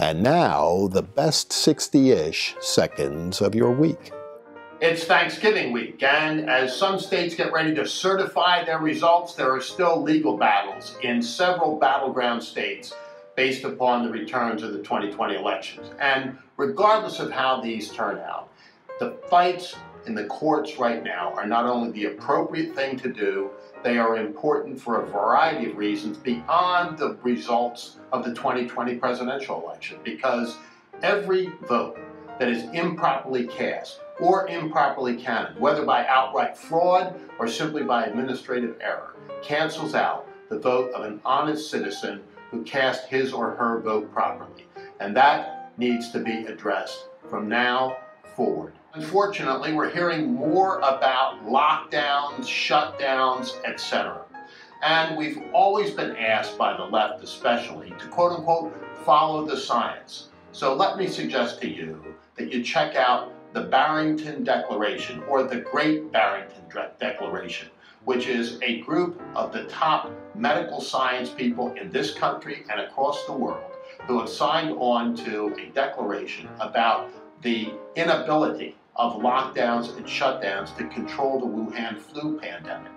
And now, the best 60 ish seconds of your week. It's Thanksgiving week, and as some states get ready to certify their results, there are still legal battles in several battleground states based upon the returns of the 2020 elections. And regardless of how these turn out, the fights in the courts right now are not only the appropriate thing to do, they are important for a variety of reasons beyond the results of the 2020 presidential election because every vote that is improperly cast or improperly counted, whether by outright fraud or simply by administrative error, cancels out the vote of an honest citizen who cast his or her vote properly. And that needs to be addressed from now forward. Unfortunately, we're hearing more about lockdowns, shutdowns, etc. And we've always been asked by the left especially to quote unquote follow the science. So let me suggest to you that you check out the Barrington Declaration or the Great Barrington Declaration, which is a group of the top medical science people in this country and across the world who have signed on to a declaration about the inability of lockdowns and shutdowns to control the Wuhan flu pandemic.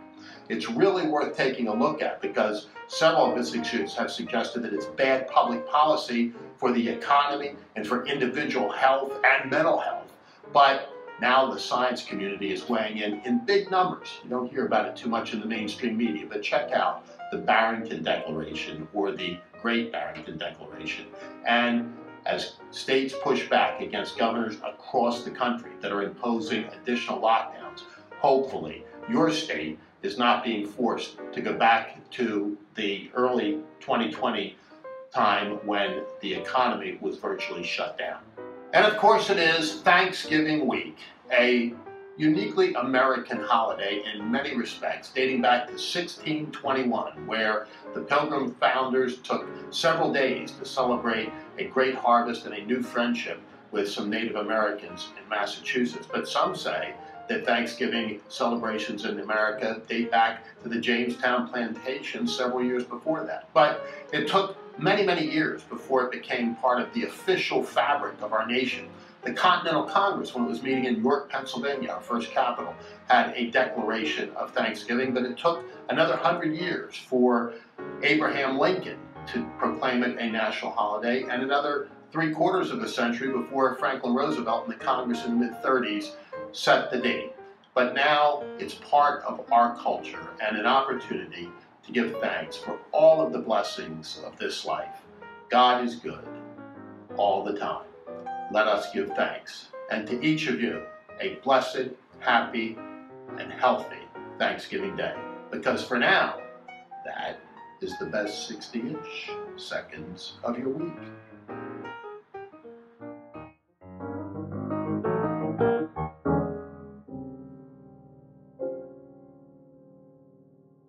It's really worth taking a look at because several of its issues have suggested that it's bad public policy for the economy and for individual health and mental health. But now the science community is weighing in in big numbers. You don't hear about it too much in the mainstream media, but check out the Barrington Declaration or the Great Barrington Declaration. And as states push back against governors across the country that are imposing additional lockdowns, hopefully your state is not being forced to go back to the early 2020 time when the economy was virtually shut down. And of course, it is Thanksgiving week, a uniquely American holiday in many respects, dating back to 1621, where the Pilgrim founders took several days to celebrate a great harvest and a new friendship with some Native Americans in Massachusetts. But some say that Thanksgiving celebrations in America date back to the Jamestown plantation several years before that. But it took many, many years before it became part of the official fabric of our nation. The Continental Congress, when it was meeting in York, Pennsylvania, our first capital, had a declaration of Thanksgiving, but it took another hundred years for Abraham Lincoln to proclaim it a national holiday, and another three quarters of a century before Franklin Roosevelt and the Congress in the mid 30s set the date. But now it's part of our culture and an opportunity to give thanks for all of the blessings of this life. God is good all the time let us give thanks. And to each of you, a blessed, happy, and healthy Thanksgiving Day. Because for now, that is the best 60 ish seconds of your week.